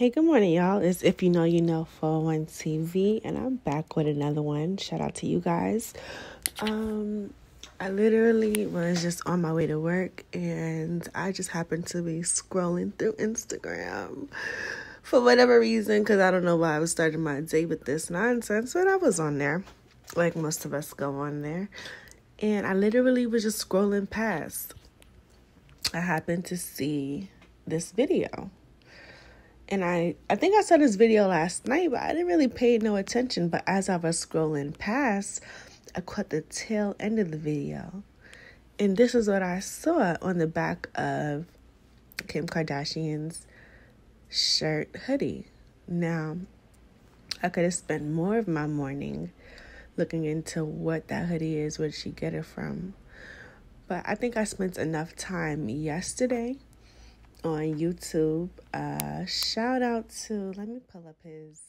Hey, good morning, y'all. It's If You Know You Know 411 TV, and I'm back with another one. Shout out to you guys. Um, I literally was just on my way to work, and I just happened to be scrolling through Instagram for whatever reason, because I don't know why I was starting my day with this nonsense, but I was on there, like most of us go on there, and I literally was just scrolling past. I happened to see this video and I I think I saw this video last night, but I didn't really pay no attention. But as I was scrolling past, I caught the tail end of the video, and this is what I saw on the back of Kim Kardashian's shirt hoodie. Now, I could have spent more of my morning looking into what that hoodie is, where she get it from. But I think I spent enough time yesterday on YouTube. Uh, shout out to, let me pull up his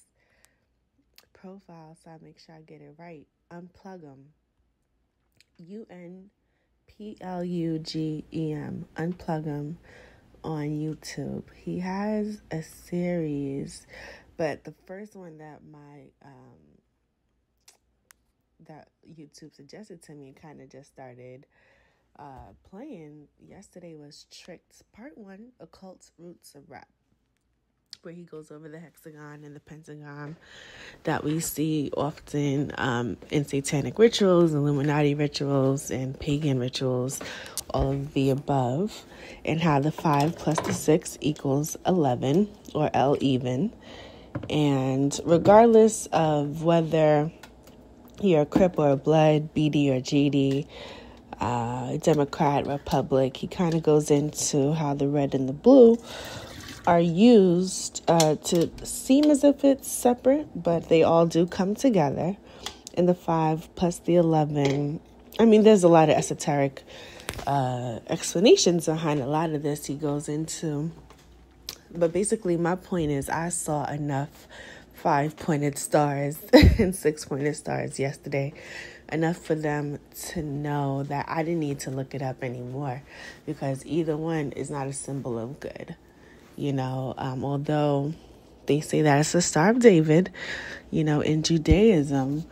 profile so I make sure I get it right. Unplug him. U N P L U G E M. Unplug him on YouTube. He has a series, but the first one that my um that YouTube suggested to me kind of just started uh, playing yesterday was Tricked Part 1 Occult Roots of Rap, where he goes over the hexagon and the pentagon that we see often um, in satanic rituals, Illuminati rituals, and pagan rituals, all of the above, and how the 5 plus the 6 equals 11 or L even. And regardless of whether you're a Crip or a Blood, BD or GD, uh, Democrat, Republic. He kind of goes into how the red and the blue are used uh, to seem as if it's separate, but they all do come together. And the five plus the 11, I mean, there's a lot of esoteric uh, explanations behind a lot of this he goes into. But basically, my point is, I saw enough five pointed stars and six pointed stars yesterday enough for them to know that I didn't need to look it up anymore because either one is not a symbol of good. You know, um, although they say that it's the Star of David, you know, in Judaism,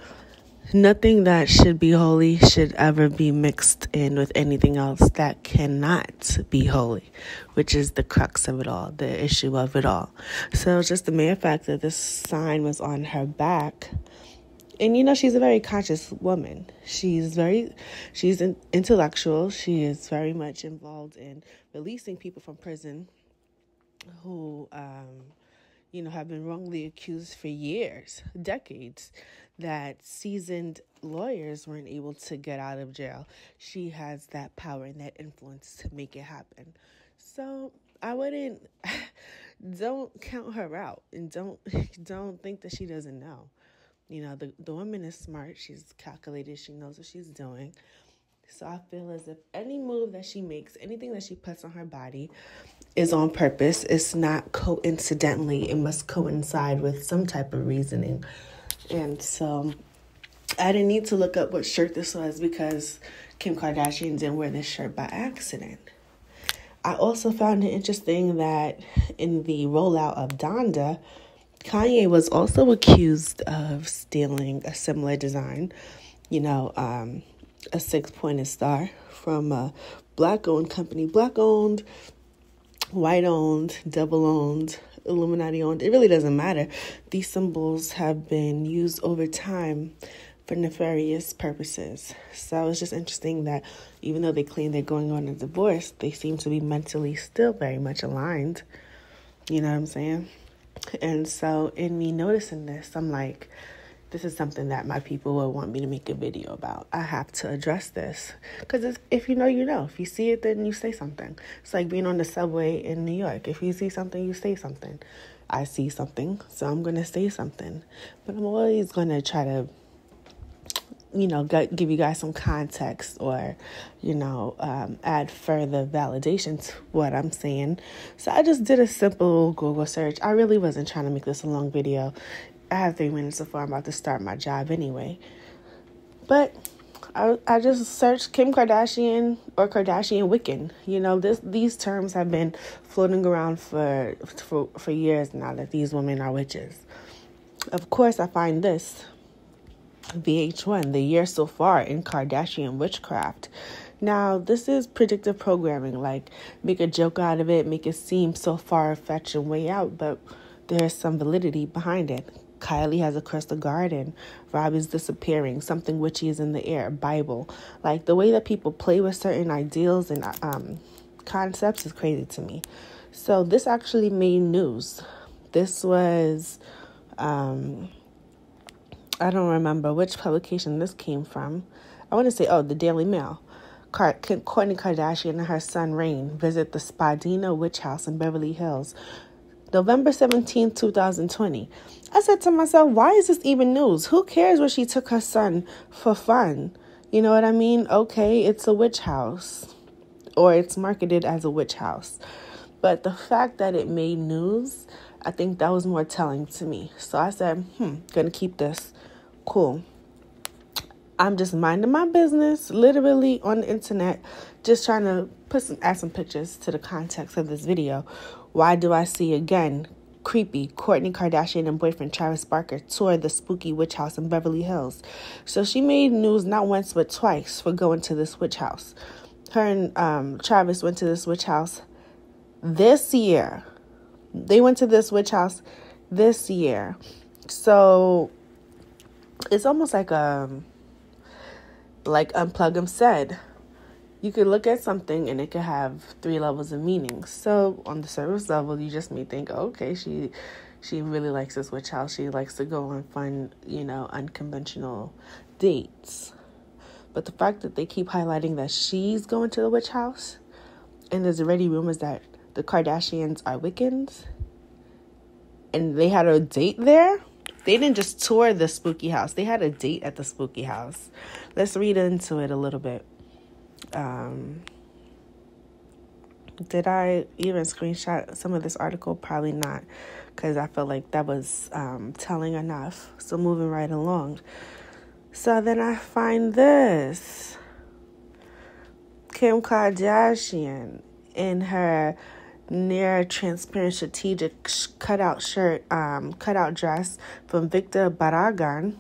nothing that should be holy should ever be mixed in with anything else that cannot be holy, which is the crux of it all, the issue of it all. So, just the mere fact that this sign was on her back and you know she's a very conscious woman she's very she's an intellectual she is very much involved in releasing people from prison who um, you know have been wrongly accused for years decades that seasoned lawyers weren't able to get out of jail she has that power and that influence to make it happen so i wouldn't don't count her out and don't don't think that she doesn't know you know, the, the woman is smart. She's calculated. She knows what she's doing. So I feel as if any move that she makes, anything that she puts on her body, is on purpose. It's not coincidentally. It must coincide with some type of reasoning. And so I didn't need to look up what shirt this was because Kim Kardashian didn't wear this shirt by accident. I also found it interesting that in the rollout of Donda, Kanye was also accused of stealing a similar design, you know, um, a six pointed star from a black owned company, black owned, white owned, double owned, Illuminati owned. It really doesn't matter. These symbols have been used over time for nefarious purposes. So it's just interesting that even though they claim they're going on a divorce, they seem to be mentally still very much aligned. You know what I'm saying? And so, in me noticing this, I'm like, this is something that my people will want me to make a video about. I have to address this because if you know, you know. If you see it, then you say something. It's like being on the subway in New York. If you see something, you say something. I see something, so I'm gonna say something. But I'm always gonna try to you know, give you guys some context or, you know, um, add further validation to what I'm saying. So I just did a simple Google search. I really wasn't trying to make this a long video. I have three minutes before I'm about to start my job anyway. But I, I just searched Kim Kardashian or Kardashian Wiccan. You know, this these terms have been floating around for for for years now that these women are witches. Of course, I find this VH1, the year so far in Kardashian witchcraft. Now, this is predictive programming, like make a joke out of it, make it seem so far fetched and way out, but there's some validity behind it. Kylie has a crystal garden. Rob is disappearing. Something witchy is in the air. Bible. Like the way that people play with certain ideals and um, concepts is crazy to me. So this actually made news. This was, um, I don't remember which publication this came from. I want to say, oh, the Daily Mail. Kourtney Kardashian and her son Reign visit the Spadena Witch House in Beverly Hills November 17, 2020. I said to myself, why is this even news? Who cares where she took her son for fun? You know what I mean? Okay, it's a witch house, or it's marketed as a witch house. But the fact that it made news, I think that was more telling to me. So I said, hmm, gonna keep this. Cool. I'm just minding my business, literally on the internet, just trying to put some add some pictures to the context of this video why do I see again? Creepy. Kourtney Kardashian and boyfriend Travis Barker toured the spooky witch house in Beverly Hills. So she made news not once but twice for going to this witch house. Her and um, Travis went to this witch house this year. They went to this witch house this year. So it's almost like um like unplug them said you could look at something and it could have three levels of meaning. So on the surface level, you just may think, oh, okay, she she really likes this witch house. She likes to go on fun, you know, unconventional dates. But the fact that they keep highlighting that she's going to the witch house, and there's already rumors that the Kardashians are Wiccans, and they had a date there. They didn't just tour the spooky house, they had a date at the spooky house. Let's read into it a little bit um, did I even screenshot some of this article? Probably not, because I felt like that was um, telling enough. So moving right along. So then I find this Kim Kardashian in her near transparent strategic cutout shirt, um, cutout dress from Victor Barragan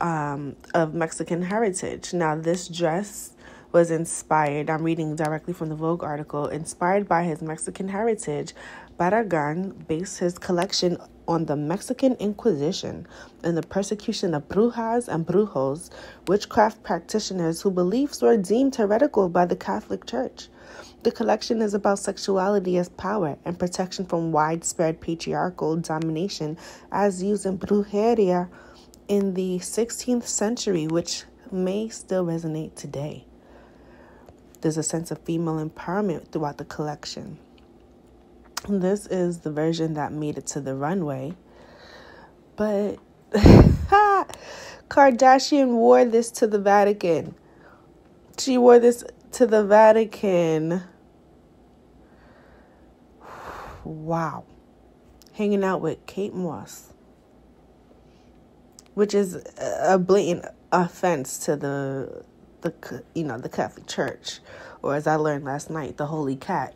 um, of Mexican heritage. Now, this dress was inspired, I'm reading directly from the Vogue article, inspired by his Mexican heritage, Barragan based his collection on the Mexican Inquisition and the persecution of brujas and brujos, witchcraft practitioners whose beliefs were deemed heretical by the Catholic Church. The collection is about sexuality as power and protection from widespread patriarchal domination as used in brujeria in the 16th century, which may still resonate today. There's a sense of female empowerment throughout the collection. This is the version that made it to the runway. But Kardashian wore this to the Vatican. She wore this to the Vatican. Wow. Hanging out with Kate Moss. Which is a blatant offense to the the you know the Catholic Church, or as I learned last night, the Holy Cat.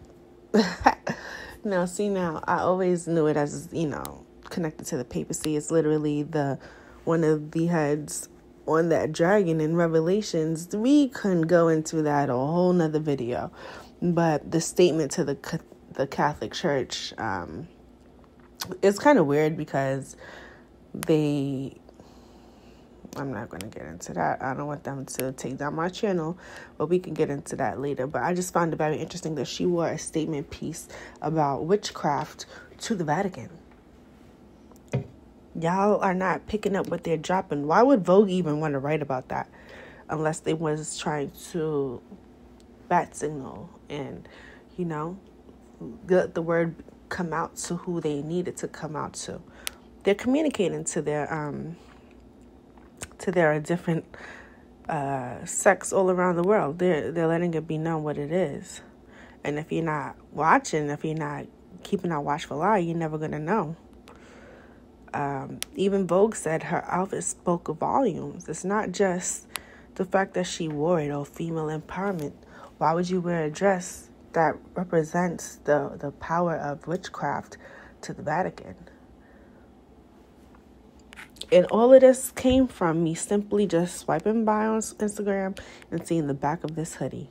now, see now, I always knew it as you know connected to the papacy. It's literally the one of the heads on that dragon in Revelations. We couldn't go into that a whole nother video, but the statement to the the Catholic Church, um, it's kind of weird because they I'm not going to get into that. I don't want them to take down my channel, but we can get into that later. But I just found it very interesting that she wore a statement piece about witchcraft to the Vatican. Y'all are not picking up what they're dropping. Why would Vogue even want to write about that unless they was trying to bat signal and, you know, the, the word come out to who they needed to come out to. They're communicating to their um to there are different uh, sects all around the world. They're they're letting it be known what it is. And if you're not watching, if you're not keeping that watchful eye, you're never gonna know. Um, even Vogue said her outfit spoke volumes. It's not just the fact that she wore it, or female empowerment. Why would you wear a dress that represents the, the power of witchcraft to the Vatican? And all of this came from me simply just swiping by on Instagram and seeing the back of this hoodie.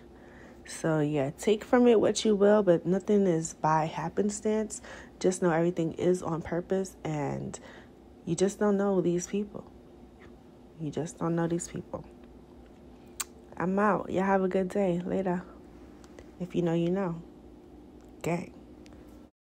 So, yeah, take from it what you will, but nothing is by happenstance. Just know everything is on purpose, and you just don't know these people. You just don't know these people. I'm out. Y'all have a good day. Later. If you know, you know. Gang.